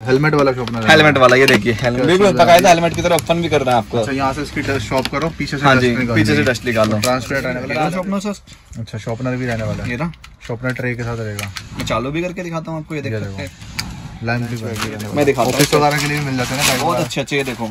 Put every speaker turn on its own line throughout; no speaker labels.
Helmet वाला sharpener है
helmet वाला ये देखिए हेलमेट बिल्कुल बकायदा हेलमेट की तरह ओपन भी कर है हैं आपको।
अच्छा यहाँ से इसकी शॉप करो पीछे से
हाँ जी पीछे से डस्ट निकाल। लो
ट्रांसपेरेंट आने वाला। है।
Sharpener sir.
अच्छा शॉपनर भी रहने वाला है।
ये ना।
शॉपनर ट्रे के साथ रहेगा।
मैं चालू भी करके दिखाता हूँ आपको ये देख। सकते हैं।
भी
मैं दिखाता हूँ।
ऑफ़िस वगैरह के लिए मिल जाते हैं ना
बहुत अच्छे अच्छे ये देखो।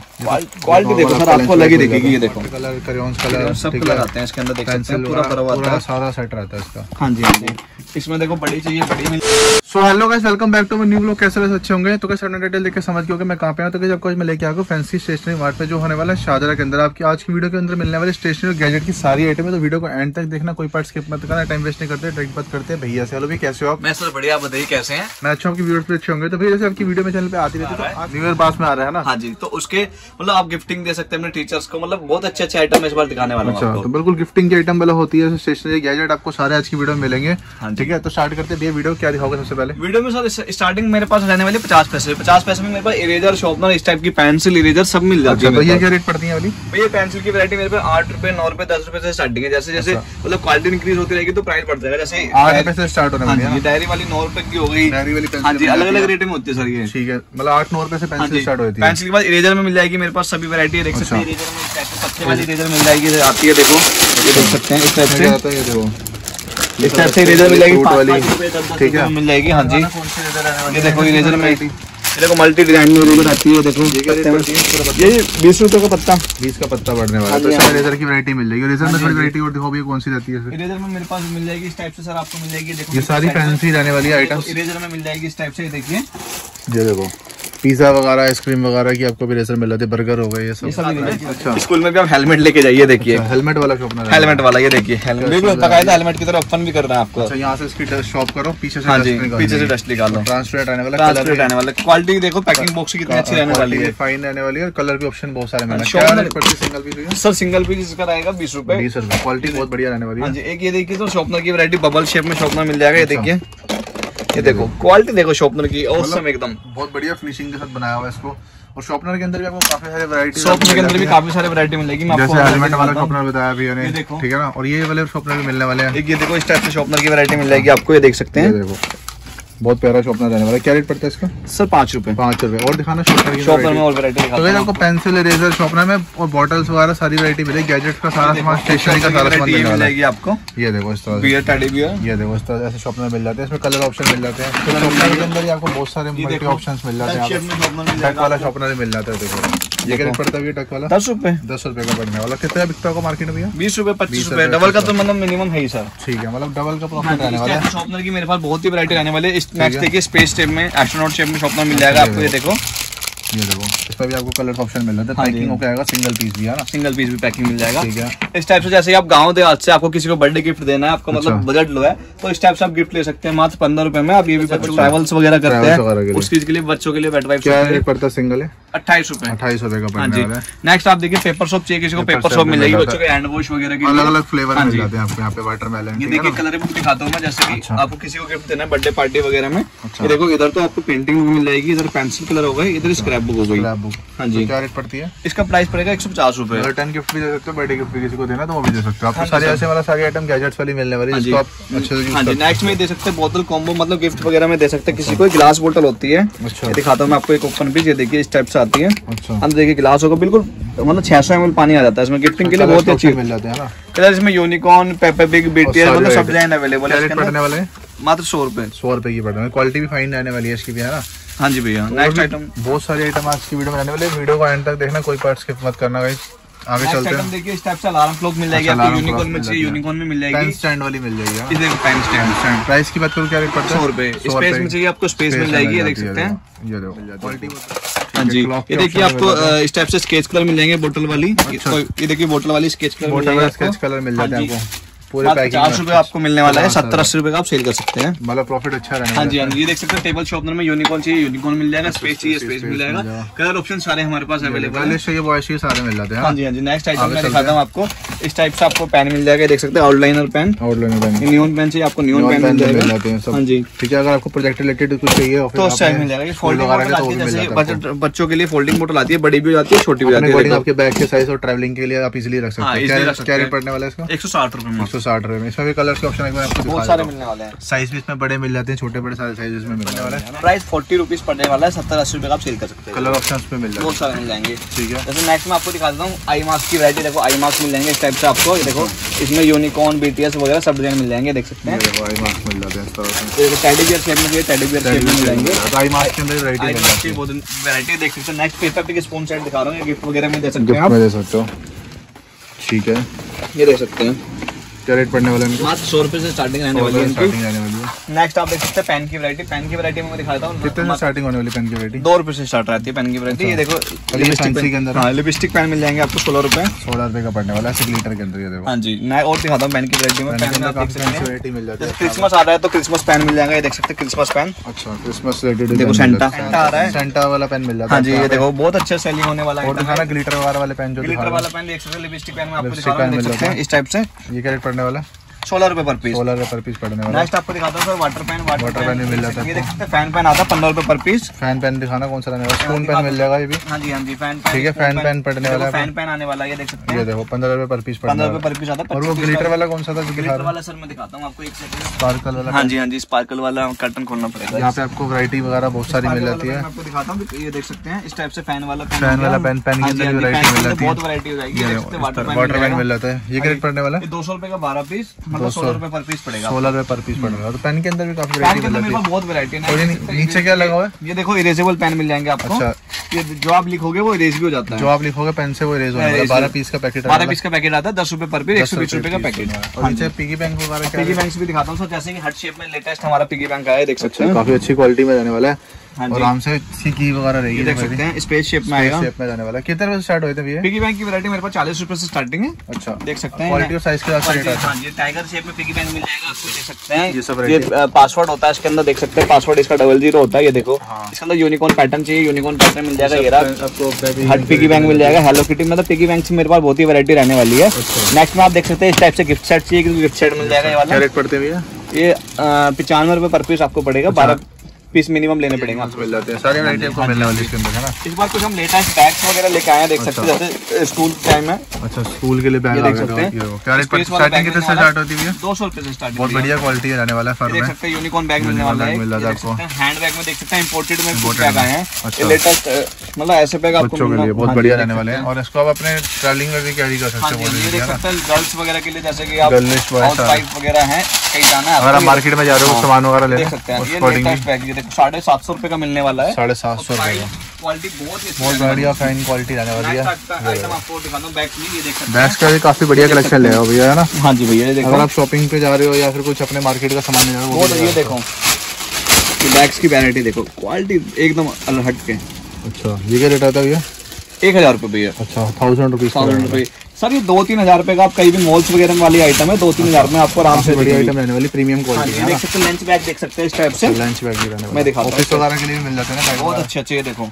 क्वालिटी देखो सर आपको अलग ही दिखेगी ये देखो।
कलर क्रेयॉन्स कलर
सब कलर आते हैं इसके अंदर देख सकते हैं पूरा भरा हुआ है
सारा सेट रहता है इसका।
हाँ जी हाँ जी। इसमें देखो बड़ी चाहिए बड़ी मिल
so hello guys welcome back to new blog कैसे अच्छे होंगे? तो कैसे डिटेल देख समझ गए मैं कहाँ पे तो आपको मैं लेके आ गया फैंसी स्टेशनरी मार्ट पे जो होने वाला है शाहजरा के अंदर। आपकी आज की वीडियो के अंदर मिलने वाले स्टेशनरी गैजेट की सारी आइटम है तो वीडियो को एंड तक देखना कोई पार्ट स्किप मत करना टाइम वेस्ट नहीं करते डायरेक्ट बात करते। हैं भैया से हेलो भी कैसे हो आप?
मैं सर बढ़िया बताइए कैसे हैं?
मैं अच्छा आपकी वीडियो पे अच्छे होंगे तो भैया जैसे आपकी वीडियो में चैनल पे आती रहती है तो न्यू ईयर पास में आ रहा है ना?
हाँ जी तो उसके मतलब आप गिफ्टिंग दे सकते हैं अपने टीचर्स को मतलब बहुत अच्छे अच्छे आइटम इस बार दिखाने वाला हूँ
अच्छा तो बिल्कुल गिफ्टिंग की आइटम वाला होती है स्टेशनरी गैजेट आपको सारे आज की वीडियो में मिलेंगे।
हाँ
ठीक है तो स्टार्ट करते हैं। वीडियो क्या दिखाओगे सबसे पहले?
वीडियो में सर स्टार्टिंग मेरे पास रहने वाली पचास पैसे। पचास पैसे में मेरे पास इरेजर शॉर्पनर इस टाइप की पेंसिल इरेजर सब मिल जाती
अच्छा
है
तो
मेरे
ये क्या रेट पड़ती है वाली?
भैया पेंसिल की वैरायटी मेरे पास आठ रुपए नौ रुपए दस रुपए से स्टार्टिंग है। जैसे जैसे मतलब क्वालिटी इंक्रीज होती रहेगी तो प्राइस बढ़ जाएगा। जैसे
आठ रुपए से स्टार्ट होने
हाँ
वाली है
डायरी वाली नौ रुपए की हो गई।
डायरी वाली
हाँ जी अलग अलग रेट में होती है सर ये।
ठीक है मतलब आठ नौ रुपए से
हाँ
पेंसिल
हाँ
स्टार्ट होती है।
पेंसिल के बाद इरेजर में मिल जाएगी मेरे पास सभी वैरायटी देख सकते हैं।
अच्छा।
इरेजर में इस टाइप पत्ते वाली इरेजर मिल जाएगी आती है देखो। ये देख सकते हैं इस टाइप से।
आता है ये देखो।
इस टाइप से इरेजर मिल जाएगी
ठीक है।
मिल जाएगी हाँ जी।
कौन सी इरेजर
ये
है?
देखो इरेजर में देखो मल्टी डिज़ाइन में इरेजर आती है देखो।
ये
बीस रुपए का पत्ता।
बीस का पत्ता बढ़ने वाला
हाँ।
तो
जी,
इसमें
हाँ।
इरेजर की वैरायटी मिल जाएगी। इरेजर में
हाँ
थोड़ी वैरायटी और दिखाओ भैया कौन सी रहती है सर
इरेजर में मेरे पास मिल जाएगी इस टाइप से सर आपको मिल जाएगी। देखो
ये सारी फैंसी रहने वाली आइटम्स
इरेजर में मिल जाएगी इस टाइप से ये देखिए।
ये देखो। पिज्जा वगैरह आइसक्रीम वगैरह की आपको भी इरेजर मिल जाती है बर्गर हो गए ये सब।
सब
अच्छा
अच्छा। स्कूल में भी आप हेलमेट लेके जाइए देखिए।
हेलमेट वाला शॉपनर
हेलमेट वाला ये देखिए हेलमेट। बकायदा हेलमेट की तरह ओपन भी कर रहे हैं आपको।
अच्छा यहाँ से इसकी शॉप करो पीछे से
हाँ पीछे से। डस्ट निकाल।
ट्रांसपेरेंट आने वाला
ट्रांसपेरेंट आने वाला। क्वालिटी देखो पैकिंग बॉक्स की कितनी अच्छी रहने वाली है।
फाइन रहने वाली है और कलर भी ऑप्शन बहुत सारे मिल
शॉप
है। Single piece
sir single piece इसका रहेगा बीस रुपए।
क्वालिटी बहुत बढ़िया रहने वाली
हाँ।
है
जी एक ये देखिए तो शॉपनर की वैरायटी बबल शेप में शॉपनर मिल जाएगा ये
अच्छा।
देखिए। ये देखो क्वालिटी देखो शॉपनर की औसम एकदम।
बहुत बढ़िया फिनिशिंग के साथ बनाया हुआ है इसको। और शॉपनर के अंदर भी आपको काफ़ी सारे वैरायटी
शॉपनर के अंदर भी काफ़ी सारे वैरायटी मिलेगी मैं आपको
जैसे हेलमेट वाला शॉपनर बताया अभी ने
ये देखो।
ठीक है ना? और ये वाले शॉपनर भी मिलने वाले हैं।
एक ये देखो इस टाइप से शॉपनर की वैरायटी मिल जाएगी आपको ये देख सकते
ये
हैं
देखो। बहुत प्यारा शॉपनर रहने वाला क्या रेट पड़ता है इसका?
सर पाँच रुपए।
पाँच रुपए। और दिखाना शॉपनर
में और वैरायटी
तो आपको पेंसिल इरेजर शॉपनर में और बॉटल्स वगैरह सारी वैरायटी मिलेगी। गैजेट्स का सारा सामान स्टेशनरी का सारा सामान
जाएगी आपको?
ये देखो इस तरह
बियर टेडी बियर
ये देखो इस तरह ऐसे शॉपनर मिल जाते हैं। इसमें कलर ऑप्शन मिल जाते हैं। तो शॉपनर के अंदर ही आपको बहुत सारे मल्टी
देखो,
मिल जाते हैं। वाला शॉपनर मिल जाता है देखो। ये क्या पड़ता है टक वाला।
दस रुपए।
दस रुपए का पड़ने वाला। कितना बिकता होगा मार्केट में भैया?
बीस रुपए पच्चीस
20
रुपए। डबल का
अच्छा।
तो मतलब मिनिमम है ही सर
ठीक है मतलब डबल का प्रॉफिट आने वाला है।
शॉपनर की मेरे पास बहुत ही वैरायटी आने वाली। है इस नेक्स्ट देखिए स्पेस शेप में एस्ट्रोनॉट शेप में शॉपनर मिल जाएगा आपको ये देखो।
ये देखो। इसमें भी आपको कलर ऑप्शन मिल जाता है। पैकिंग होकर आएगा सिंगल पीस भी है ना?
सिंगल पीस भी पैकिंग मिल जाएगा।
ठीक है।
इस टाइप से जैसे आप गाँव देहात से आपको किसी को बर्थडे गिफ्ट देना है आपका मतलब
अच्छा।
बजट लो है तो इस टाइप से आप गिफ्ट ले सकते हैं। मात्र पंद्रह रुपए में आप ये भी बच्चों ट्रैवल्स वगैरह करते हैं। उस चीज़ के लिए बच्चों के लिए
क्या पड़ता सिंगल है?
अट्ठाईस रुपए।
अट्ठाईस रुपए का
हाँ जी। नेक्स्ट आप देखिए पेपर शॉप चाहिए किसी को पेपर शॉप
में
मिल जाएगी बच्चों के हैंड वॉश वगैरह के
अलग अलग फ्लेवर मिल। जाते हैं आपको यहाँ पे वाटरमेलन
ये देखिए कलर बुक दिखाता हूँ मैं जैसे कि
अच्छा।
आपको किसी को गिफ्ट देना है बर्थडे पार्टी वगैरह में।
अच्छा।
ये देखो इधर तो आपको पेंटिंग मिल जाएगी इधर पेंसिल कलर हो गई इधर स्क्रैप बुक हो गई
बुक
हाँ जी।
क्या रेट पड़ती है?
इसका प्राइस पड़ेगा एक सौ पचास रुपए।
अगर टेन गिफ्ट भी दे सकते हो बर्थडे गिफ्ट भी किसी को देना तो वो भी दे सकते हो। आपको सारे ऐसे वाला सारी आइटम गैजेट्स वाली मिलने वाली है
हाँ
जिसको आप अच्छे से
हाँ जी नेक्स्ट में दे सकते हैं बोतल कॉम्बो मतलब गिफ्ट वगैरह में दे सकते हैं। किसी को गिलास बोतल होती है।
अच्छा।
ये दिखाता हूँ मैं आपको एक ओपन भी ये देखिए इस टाइप से आती है।
अच्छा।
अंदर देखिए गिलास होगा बिल्कुल मतलब छह सौ एम पानी आ जाता है। इसमें गिफ्टिंग के लिए बहुत अच्छी
मिल जाते हैं ना।
कलर इसमें यूनिकॉर्न पेपर बिग बीटीएल
सारी
मतलब सब डिज़ाइन अवेलेबल है मात्र सौ रुपए।
सौ रुपए की पड़ने वाली क्वालिटी भी फाइन रहने वाली है इसकी भी है ना?
हाँ जी भैया नेक्स्ट आइटम
बहुत सारी आइटम आज की वीडियो में रहने वाली है। वीडियो को एंड तक देखना कोई पार्ट स्किप मत करना गाइस आगे चलते हैं।
देखिए इस टाइप से अलार्म क्लॉक मिल जाएगी
अच्छा,
आपको यूनिकॉर्न में चाहिए यूनिकॉर्न में मिल
पेन
जाएगी
स्टैंड वाली मिल जाएगी हाँ।
देखो टाइम स्टैंड
प्राइस की बात करूँ क्या रेट पड़ता है?
सौ रुपए।
सौ
स्पेस में चाहिए आपको स्पेस मिल जाएगी ये देख सकते हैं।
ये देखो। क्वालिटी
हाँ जी। ये देखिए आपको इस टाइप से स्केच कलर मिल जाएँगे बोतल वाली। ये
अच्छा।
ये देखिए बोतल वाली स्केच कलर जाएगा
वाला स्केच कलर मिल जाते हैं
हाँ
आपको। पूरे
पचास रुपए आपको मिलने वाला है सत्तर अस्सी रुपए का आप सेल कर सकते हैं।
मतलब प्रॉफिट अच्छा रहने
हाँ जी
हाँ।
जी ये देख सकते हैं टेबल शॉपनर में यूनिकॉर्न चाहिए यूनिकॉर्न मिल जाएगा स्पेस चाहिए स्पेस मिल जाएगा। कलर ऑप्शन सारे हमारे पास अवेलेबल है।
बॉयस सारे मिल जाते हैं।
हाँ जी हाँ जी नेक्स्ट आइटम मैं दिखाता हूँ आपको। इस टाइप से आपको पेन मिल जाएगा देख सकते हैं outliner pen
outline pen
neon pen चाहिए आपको नियॉन पेन मिल जाएगा।
हैं
जी।
ठीक है अगर आपको प्रोजेक्ट रिलेटेड कुछ चाहिए
तो उस टाइप मिल जाएगा फोल्डिंग
तो।
बच्चों के लिए फोल्डिंग बोतल आती है बड़ी भी आती है छोटी भी आती है
आपके बैग के साइज़ और ट्रैवलिंग के लिए आप इजीली रख सकते
हाँ,
हो।
हैं।
पड़ने वाला है इसका?
एक सौ साठ रुपए में।
सौ साठ रुपए में। इसमें भी कलर के ऑप्शन एक बार आपको दिखा
बहुत सारे मिलने वाले हैं।
साइज़ भी इसमें बड़े मिल जाते हैं छोटे बड़े सारे साइज़ इसमें मिलने वाला है।
प्राइस फोर्टी रुपीज़ पड़ने वाला है सत्तर अस्सी रुपए का आप सेल कर सकते हैं।
कलर ऑप्शन उसमें मिल जाते
बहुत सारे मिल जाएँगे।
ठीक है।
जैसे नेक्स्ट मैं आपको दिखा देता हूँ आई मास्क की वैरायटी देखो आई मास्क मिल जाएँगे इस टाइप से आपको। देखो इसमें यूनिकॉर्न बीटीएस वगैरह सब डिज़ाइन मिल जाएँगे देख सकते हैं।
देखो आई मास्क मिल जाते हैं इस तरह से।
टेडी बियर शेप में टेडी बियर शेप में मिल जाएँगे।
आई मास्क के अंदर वैरायटी मिल जाती है।
बहुत वैरायटी देख सकते हैं। नेक्स्ट पेपर पे स्पून सेट दिखा रहा हूँ गिफ्ट वगैरह में दे सकते हैं आप।
दे सकते हो। ठीक है।
ये दे सकते हैं।
क्या रेट पड़ने वाला है
मात्र सौ रुपए से स्टार्टिंग रहने वाली है
स्टार्टिंग आने वाली है।
नेक्स्ट आप देख सकते हैं पेन की वैरायटी पेन की वैरायटी में मैं दिखाता हूँ।
कितने से स्टार्टिंग होने वाली पेन की वैरायटी
दो रुपए से स्टार्ट रहती है पेन की वैरायटी ये देखो लिपस्टिक
के अंदर।
हाँ लिपस्टिक पेन मिल जाएँगे आपको सोलह रुपए।
सोलह रुपए का पड़ने वाला है सिक्स लीटर के अंदर ये देखो।
हाँ जी मैं और दिखाता हूँ पेन की वैरायटी में।
पेन वैरायटी मिल जाती है।
क्रिसमस आ रहा है तो क्रिसमस पेन मिल जाएगा। ये देख सकते हैं क्रिसमस पेन
अच्छा क्रिसमस रिलेटेड
देखो सेंटा सेंटा आ रहा है।
सेंटा वाला पेन मिल जाता
हाँ
है।
जी ये देखो बहुत अच्छा सेलिंग होने वाला है।
और दिखाना ग्लिटर वाले पेन जो दिखा
ग्लिटर वाला पेन देख सकते हैं लिपस्टिक पेन में आपको दिखा रहा हूँ। हैं इस टाइप से।
ये क्या रेट पड़ने वाला?
सोलह रुपए पर पीस।
सोलह रुपए पर पीस पड़ने वाला।
नेक्स्ट आपको दिखाता हूँ sir water pen water
Water pen भी मिल जाता है
ये देख सकते हैं फ़ैन पेन आता है पंद्रह रुपए पर पीस।
फ़ैन पेन दिखाना कौन सा रहने वाला स्पून पेन मिल जाएगा ये भी।
हाँ जी हाँ जी फ़ैन
ठीक है, फ़ैन pen पड़ने वाला
फ़ैन पेन आने वाला है ये देख सकते हैं।
देखो पंद्रह रुपए पर पीस
पंद्रह रुपए पर पीस आता
है
है
और वो ग्लिटर वाला। कौन सा था
ग्लिटर वाला सर मैं दिखाता हूँ आपको एक सेकंड
स्पार्कल वाला
हाँ जी हाँ जी स्पार्कल वाला कर्टन खोलना पड़ेगा
यहाँ पे आपको वैरायटी वगैरह बहुत सारी मिल जाती है।
आपको दिखाता हूँ ये देख सकते हैं इस टाइप से फ़ैन वाला
फ़ैन वाला पेन पेन के अंदर वैरायटी मिल जाती है।
बहुत वैरायटी हो जाएगी। हैं वाटर पेन
वाटर पेन मिल जाता है। ये क्या रेट पड़ने वाला है।
दो सौ रुपए का बारह पीस। मतलब सोलह रुपए पर पीस पड़ेगा
सोलह रुपए पर पीस पड़ने वाला तो पेन के अंदर भी काफ़ी
पेन
वैरायटी
के अंदर
है
बहुत वैरायटी
नी- नीचे क्या लगा हुआ है?
ये देखो इरेजेबल पेन मिल जाएँगे आपको।
अच्छा।
ये जो आप लिखोगे वो इरेज भी हो जाता है।
जो आप लिखोगे पेन से वो इरेज हो
erase
बारह पीस का पैकेट
बारह पीस का पैकेट आता है दस रुपए पर पीस एक सौ बीस रुपए का पैकेट
और नीचे पिगी बैंक वगैरह
पिगी बैंक भी दिखाता हूँ जैसे कि हट शेप में लेटेस्ट हमारा पिगी बैंक आया है देख सकते
हैं। काफ़ी अच्छी क्वालिटी में जाने वाला है
हाँ।
आराम से इसकी की वगैरह रहेगी
देख सकते हैं स्पेस शेप में आएगा।
शेप में जाने वाला। कितने रुपए से स्टार्ट हुए थे भैया?
पिगी बैंक की वैरायटी मेरे पास चालीस रुपए से स्टार्टिंग है।
अच्छा।
देख सकते हैं
क्वालिटी और साइज़ के साथ रेट आता
हाँ। ये टाइगर शेप में पिगी बैंक मिल जाएगा आपको देख सकते हैं।
ये सब
ये पासवर्ड होता है इसके अंदर देख सकते हैं पासवर्ड इसका डबल ज़ीरो होता है ये देखो।
हाँ।
इसके अंदर यूनिकॉर्न पैटर्न चाहिए यूनिकॉर्न पैटर्न मिल जाएगा ये रहा।
आपको
हट पिगी बैंक मिल जाएगा। हेलो किटी मतलब पिगी बैंक से मेरे पास बहुत ही वैरायटी रहने वाली है।
अच्छा।
नेक्स्ट में आप देख सकते हैं इस टाइप से गिफ्ट सेट चाहिए गिफ्ट सेट मिल जाएगा ये वाला।
पड़ते हैं भैया?
ये पचानवे रुपए पर पीस आपको पड़ेगा
अच्छा।
बारह पीस मिनिमम लेने पड़ेंगे। आपको
मिल जाते हैं। सारी वैरायटी आपको मिलने वाली है इसके अंदर है ना?
इस बार कुछ हम लेटेस्ट बैग्स वगैरह लेके आए हैं देख सकते हैं जैसे स्कूल टाइम है।
अच्छा स्कूल के लिए बैग
देख सकते हैं।
क्या रेट
वाला
स्टार्टिंग कितने से स्टार्ट होती है
दो सौ रुपए से स्टार्ट
बहुत बढ़िया क्वालिटी है रहने वाला है फर
देख सकते हैं यूनिकॉर्न बैग मिलने वाला है।
मिल जाता है आपको।
हैंड बैग में देख सकते हैं इंपोर्टेड में कुछ बैग आए हैं।
अच्छा।
लेटेस्ट मतलब ऐसे बैग आपको
बच्चों के लिए बहुत
हाँ
बढ़िया रहने वाले हैं। और इसको आप अपने ट्रैवलिंग में भी कैरी कर
हाँ
सकते हो
ये देख सकते हैं गर्ल्स वगैरह के लिए जैसे कि आप
are-
वाइफ वगैरह हैं कहीं जाना है
अगर आप मार्केट में जा रहे हो
हाँ,
सामान वगैरह लेने
सकते हैं ये लेटेस्ट बैग देखो साढ़े सात सौ रुपए का मिलने वाला है।
साढ़े सात सौ रुपए का
क्वालिटी बहुत
बहुत बढ़िया फाइन क्वालिटी रहने वाली है। बैग्स का भी काफ़ी बढ़िया कलेक्शन ले भैया है ना?
हाँ जी भैया देखो।
अगर आप शॉपिंग पे जा रहे हो या फिर कुछ अपने मार्केट का सामान ले रहे हो
ये देखो बैग्स की वैरायटी देखो क्वालिटी एकदम हट के
अच्छा ये क्या रेट आता है भैया?
एक हज़ार रुपए भैया।
अच्छा थाउज़ेंड रुपीज़
थाउज़ेंड रुपए। सर ये दो तीन हज़ार रुपए का आप कहीं भी मॉल्स वगैरह में वाली आइटम है दो तीन हज़ार में आपको आराम से
बढ़िया आइटम रहने वाली प्रीमियम
हाँ
क्वालिटी है
देख सकते हैं लंच बैग देख सकते हैं इस टाइप से।
लंच बैग भी रहने
मैं दिखाता हूँ
ऑफ़िस वगैरह के लिए मिल जाते हैं ना
बहुत अच्छे अच्छे ये देखो।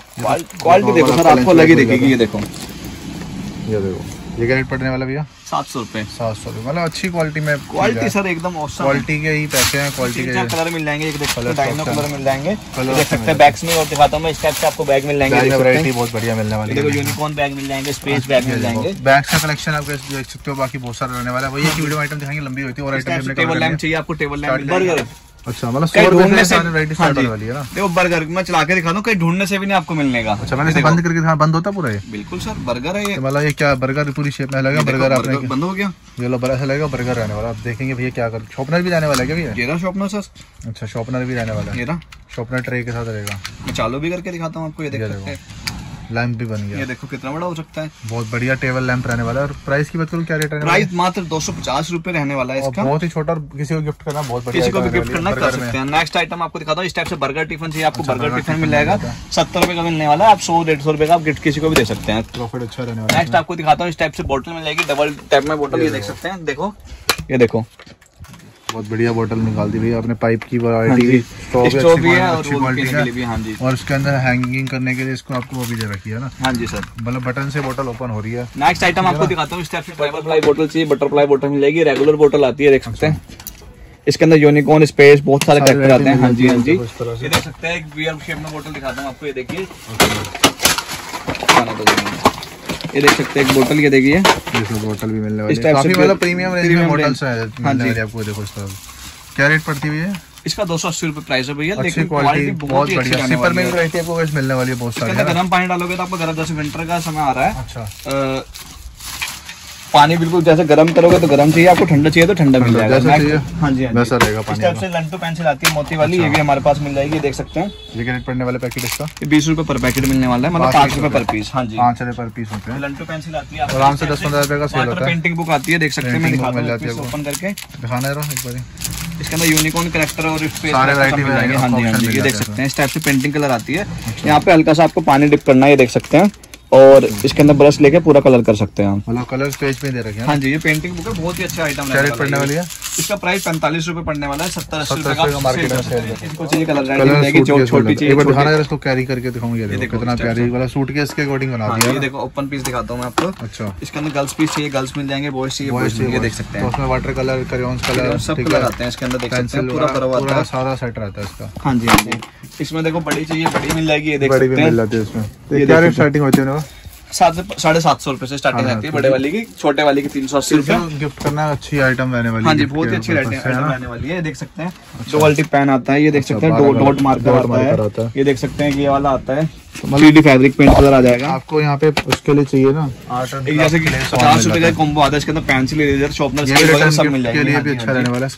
क्वालिटी देखो सर
आपको
लगी
bag
दिखेगी ये देखो।
ये देखो ये क्या रेट पड़ने वाला भैया?
सात सौ रुपए।
सात सौ रुपये मतलब अच्छी क्वालिटी में
क्वालिटी सर एकदम औसम
क्वालिटी के ही पैसे हैं क्वालिटी के
कलर मिल जाएँगे एक देख डायनो कलर मिल जाएँगे। देख सकते हैं बैग्स में और दिखाता हूँ इस टाइप से आपको बैग मिल जाएँगे
वैरायटी बहुत बढ़िया मिलने वाली है।
यूनिकॉर्न बैग मिल जाएँगे स्पेस बैग मिल जाएँगे।
बैग्स का कलेक्शन आप देख सकते हो बाकी बहुत सारा रहने वाला है। वही वीडियो आइटम दिखाएँगे लंबी होती है और आइटम
टेबल लैम्प चाहिए आपको टेबल लैम्प बर्गर
अच्छा मतलब
कहीं ढूँढने
से
हाँ जी।
वाली ना?
देखो बर्गर मैं चला के दिखा दूँ कहीं ढूँढने से भी नहीं आपको मिलने का।
अच्छा मैंने बंद करके दिखा बंद होता पूरा ये?
बिल्कुल सर बर्गर है ये।
मतलब ये क्या बर्गर पूरी शेप में लगेगा बर्गर आपने
बंद हो गया।
ये लो बड़ा सा लगेगा बर्गर रहने वाला। आप देखेंगे भैया क्या कर शॉपनर भी रहने वाला है क्या भैया?
ये रहा शॉपनर सर।
अच्छा शॉपनर भी रहने वाला है।
ये रहा
शॉपनर ट्रे के साथ रहेगा।
मैं चालू भी करके दिखाता हूँ आपको ये देख। सकते हैं।
लैंप भी बन गया।
ये देखो कितना बड़ा हो सकता है।
बहुत बढ़िया टेबल लैंप रहने वाला है। और प्राइस की बात करूँ क्या रेट रहने है?
प्राइस मात्र दो सौ पचास रूपए रहने वाला है इसका।
बहुत ही छोटा किसी को गिफ्ट करना बहुत बढ़िया
किसी को भी गिफ्ट करना कर सकते हैं। नेक्स्ट आइटम आपको दिखाता हूँ इस टाइप से बर्गर टिफ़िन चाहिए आपको बर्गर टिफ़िन मिल जाएगा सत्तर रुपए का मिलने वाला है आप सौ डेढ़ सौ रुपए का आप गिफ्ट किसी को भी दे सकते हैं।
प्रॉफिट अच्छा रहने वाला
नेक्स्ट आपको दिखाता हूँ इस टाइप से बोतल मिल जाएगी डबल टाइप में बोटल ये देख सकते हैं। देखो। ये देखो।
बहुत बढ़िया बोतल निकाल दी भैया आपने पाइप की
हाँ
वैरायटी
जी
भी
भी है और
अच्छी क्वालिटी
भी हाँ जी।
और उसके अंदर हैंगिंग करने के लिए इसको आपको वो भी दे रखी है ना?
हाँ जी सर
मतलब बटन से बोतल ओपन हो रही है।
नेक्स्ट आइटम आपको दिखाता हूँ इस टाइप बटरफ्लाई बोतल चाहिए बटरफ्लाई बोतल मिल जाएगी रेगुलर बोतल आती है देख सकते हैं। इसके अंदर यूनिकॉर्न स्पेस बहुत सारे करेक्टर आते हैं। हाँ जी हाँ जी। ये देख सकते हैं एक बियर शेप में बोतल दिखाता हूँ आपको ये देखिए। ये देख सकते हैं एक बोतल ये देखिए।
देखो बोतल भी मिलने वाली
इस
है।
टाइप से
काफ़ी मतलब प्रीमियम रेंज में मॉडल्स है
हाँ जी।
आपको देखो इस तरह क्या रेट पड़ती हुई है?
इसका दो सौ अस्सी रुपए प्राइस है भैया लेकिन
क्वालिटी बहुत
अच्छी
बढ़िया। सिपर
है।
रही थी आपको मिलने वाली है बहुत सारी?
गर्म पानी डालोगे तो आपको गर्म जैसे विंटर का समय आ रहा है
अच्छा।
पानी बिल्कुल जैसे गर्म करोगे तो गर्म चाहिए आपको ठंडा चाहिए तो ठंडा मिल जाएगा।
जैसा
मैं-
चाहिए,
हाँ जी हाँ जी।
वैसा रहेगा पानी
टाइप से लंटू पेंसिल आती है मोती वाली ये भी हमारे पास मिल जाएगी देख सकते हैं।
ये रेट पड़ने वाला पैकेट इसका?
बीस रुपए पर पैकेट मिलने वाला है मतलब
पाँच
रुपए। पर पीस हाँ जी।
पाँच रुपए पर पीस होते हैं।
लंटू पेंसिल आती है
आराम से 10-15 रुपए का sale होता है।
पेंटिंग बुक आती है देख सकते हैं है ओपन करके।
दिखाना है एक बार।
इसके अंदर यूनिकॉर्न करेक्टर और
सारे variety
मिल जाएँगे। हाँ जी हाँ जी ये देख सकते हैं इस टाइप से पेंटिंग कलर आती है। यहाँ पे हल्का सा आपको पानी डिप करना है ये देख सकते हैं। और इसके अंदर ब्रश लेके पूरा कलर कर सकते हैं हम
मतलब कलर पेज पे दे रखे हैं।
हाँ जी ये पेंटिंग बुक है बहुत ही अच्छा आइटम
रेट पड़ने वाली है?
इसका प्राइस पैंतालीस रुपए पड़ने वाला है सत्तर अस्सी
70
रुपए
का मार्केट में
है।
है।
इसको कलर
कलर
छोटी चाहिए
इसको कैरी करके दिखाऊँगी देखो
देखो,
कितना प्यारी वाला सूट के अकॉर्डिंग बना
हाँ
दिया।
ये देखो ओपन पीस दिखाता हूँ मैं आपको।
अच्छा।
इसके अंदर गर्ल्स पीस चाहिए गर्ल्स मिल जाएँगे बॉयज़ चाहिए बॉयज़
चाहिए
देख सकते
तो
हैं।
उसमें वाटर कलर क्रेयॉन्स कलर
सब कलर आते हैं इसके अंदर देख सकते हैं पूरा आता है।
सारा सेट रहता है इसका।
हाँ जी हाँ जी। इसमें देखो बड़ी चाहिए बड़ी मिल जाएगी ये देख सकते
मिल
हैं।
जाती है इसमें। स्टार्टिंग होती है
सात साढ़े सात सौ रुपए से स्टार्टिंग रहती है बड़े वाली की छोटे वाली की तीन सौ अस्सी रुपए।
गिफ्ट करना अच्छी आइटम रहने वाली
हाँ जी बहुत ही अच्छी
ना?
रहने वाली है ये देख सकते हैं। डोल्टी टिप पेन आता है ये देख
अच्छा,
सकते हैं डॉट मार्कर आता है।
है।
ये देख सकते हैं कि ये वाला आता है। Three D fabric paint colour आ जाएगा।
आपको यहाँ पे उसके लिए चाहिए ना। आर्ट
एक जैसे कि पचास रुपए का कॉम्बो आता है इसके अंदर पेंसिल इरेजर शॉर्पनर
ये
सब मिल जाएँगे
के लिए
हाँ
भी अच्छा रहने वाला है।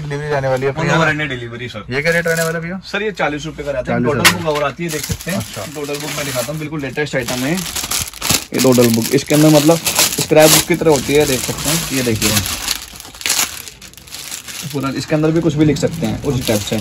डिलीवरी जाने वाली है।
डिलीवरी सर
ये क्या रेट रहने वाला भैया?
सर ये चालीस रुपए का रहता है। टोटल बुक और आती है देख सकते हैं।
अच्छा।
टोटल बुक मैं दिखाता हूँ बिल्कुल लेटेस्ट आइटम है। ये टोटल बुक इसके अंदर मतलब स्क्रैप बुक की तरह होती है देख सकते हैं। ये देखिए। पूरा इसके अंदर भी कुछ भी लिख सकते हैं उसी टाइप से।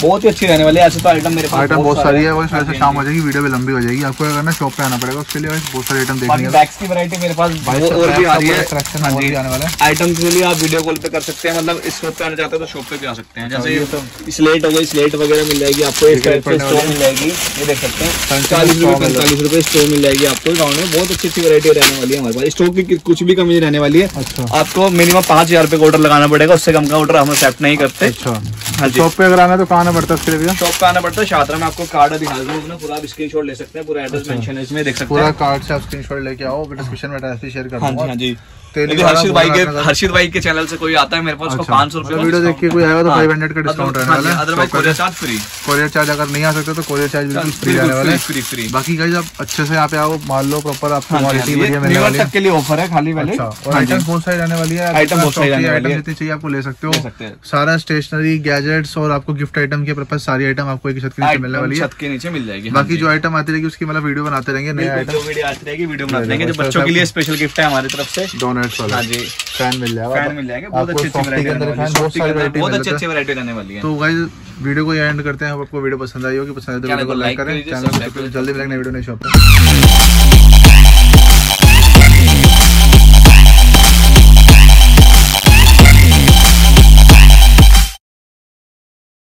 बहुत ही अच्छी रहने वाली है। ऐसे तो आइटम मेरे पास
आइटम बहुत सारी है। वही
हाँ
सुबह से
जी,
शाम हो जाएगी वीडियो भी लंबी हो जाएगी। आपको क्या करना शॉप पे आना पड़ेगा उसके लिए बहुत सारे आइटम देखने
बैग्स की वैरायटी मेरे पास और भी आ रही है। हाँ। जी।
आने वाला है।
आइटम के लिए आप वीडियो कॉल पे कर सकते हैं मतलब इस शॉप पे आना चाहते हैं तो शॉप पे भी आ सकते हैं।
ये
जैसे स्लेट हो गई स्लेट वगैरह मिल जाएगी आपको। इस
है,
टाइप से
पढ़ने
स्टोव मिल जाएगी। ये देख सकते हैं। चालीस रुपए। पैंतालीस रुपए स्टोव मिल जाएगी आपको। गाँव में बहुत अच्छी अच्छी वैरायटी रहने वाली है हमारे पास। स्टोव की कुछ भी कमी नहीं रहने वाली है।
अच्छा।
आपको मिनिमम पाँच हज़ार रुपए का ऑर्डर लगाना पड़ेगा उससे कम का ऑर्डर हम एक्सेप्ट नहीं करते।
अच्छा।
हाँ
शॉप पे अगर आना है तो कहाँ आना पड़ता है उसके लिए
शॉप पे आना पड़ता है शादरा में आपको कार्ड दिखा दूँ अपना पूरा आप स्क्रीनशॉट ले सकते हैं पूरा एड्रेस मेंशन है इसमें देख सकते हैं।
पूरा कार्ड से आप स्क्रीनशॉट लेके आओ डिस्क्रिप्शन में एड्रेस शेयर कर
हाँ
दूँगा।
हाँ जी। यदि हर्षित भाई के हर्षित भाई के चैनल से कोई आता है मेरे पास उसको
अच्छा,
पाँच सौ
मतलब
रुपए
वीडियो देख के कोई आएगा तो 500 का डिस्काउंट रहने वाला है।
Otherwise courier charge free
courier charge अगर नहीं आ सकते तो कोरियर चार्ज बिल्कुल फ्री रहने वाला
फ्री
है
फ्री फ्री
बाकी गाइस आप अच्छे से यहाँ पे आओ मान लो प्रॉपर आपको
हाँ
क्वालिटी
हाँ
बढ़िया मिलने वाली है।
के लिए ऑफ़र है खाली वाले।
अच्छा और
हाँ
आइटम बहुत सारी रहने वाली है।
आइटम बहुत सारी
आइटम
है।
जितनी चाहिए आपको ले सकते हो। सारा स्टेशनरी गैजेट्स और आपको गिफ्ट आइटम के पर्पज सारी आइटम आपको एक ही छत के नीचे मिलने वाली है।
छत के नीचे मिल जाएगी। हाँ
बाकी
जो।
आइटम आती रहेगी उसकी मतलब वीडियो बनाते रहेंगे नए आइटम
वीडियो आती रहेगी वीडियो बना
ले
देंगे जो बच्चों के लिए स्पेशल गिफ्ट है हमारी तरफ़ से।
डोनेट्स वाला।
हाँ जी।
फ़ैन मिल जाएगा।
फ़ैन मिल जाएँगे। बहुत अच्छी अच्छी वैरायटी
बहुत सारी वैरायटी
बहुत अच्छी अच्छी वैरायटी रहने वाली है।
तो गाइस वीडियो को एंड करते हैं। आपको वीडियो पसंद आई होगी पसंद आई तो वीडियो को लाइक करें चैनल को
कीजिए।
जल्दी मिलेंगे वीडियो नए शॉप पे।